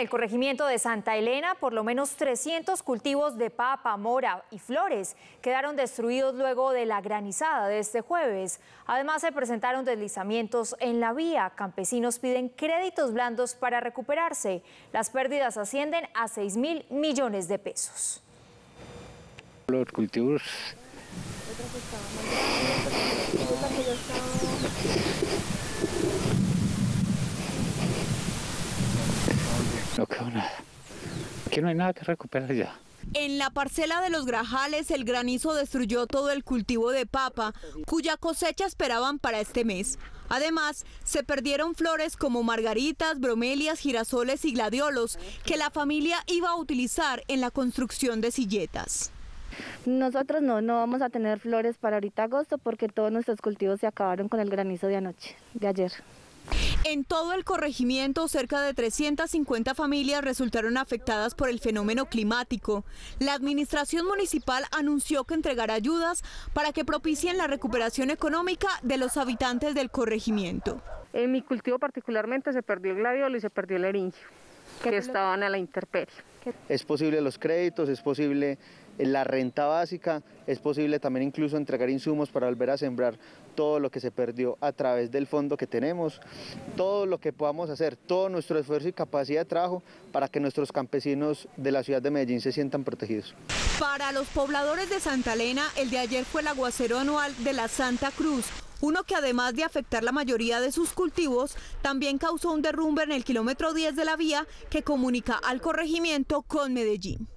el corregimiento de Santa Elena, por lo menos 300 cultivos de papa, mora y flores quedaron destruidos luego de la granizada de este jueves. Además, se presentaron deslizamientos en la vía. Campesinos piden créditos blandos para recuperarse. Las pérdidas ascienden a 6 mil millones de pesos. Los cultivos no quedó nada. Aquí no hay nada que recuperar ya. En la parcela de los Grajales, el granizo destruyó todo el cultivo de papa, cuya cosecha esperaban para este mes. Además, se perdieron flores como margaritas, bromelias, girasoles y gladiolos, que la familia iba a utilizar en la construcción de silletas. Nosotros no, no vamos a tener flores para ahorita agosto porque todos nuestros cultivos se acabaron con el granizo de anoche, de ayer. En todo el corregimiento, cerca de 350 familias resultaron afectadas por el fenómeno climático. La administración municipal anunció que entregará ayudas para que propicien la recuperación económica de los habitantes del corregimiento. En mi cultivo particularmente se perdió el gladiolo y se perdió el eringio, que estaban a la intemperie. Es posible los créditos, es posible la renta básica, es posible también incluso entregar insumos para volver a sembrar todo lo que se perdió a través del fondo que tenemos, todo lo que podamos hacer, todo nuestro esfuerzo y capacidad de trabajo para que nuestros campesinos de la ciudad de Medellín se sientan protegidos. Para los pobladores de Santa Elena, el de ayer fue el aguacero anual de la Santa Cruz, uno que además de afectar la mayoría de sus cultivos, también causó un derrumbe en el kilómetro 10 de la vía que comunica al corregimiento con Medellín.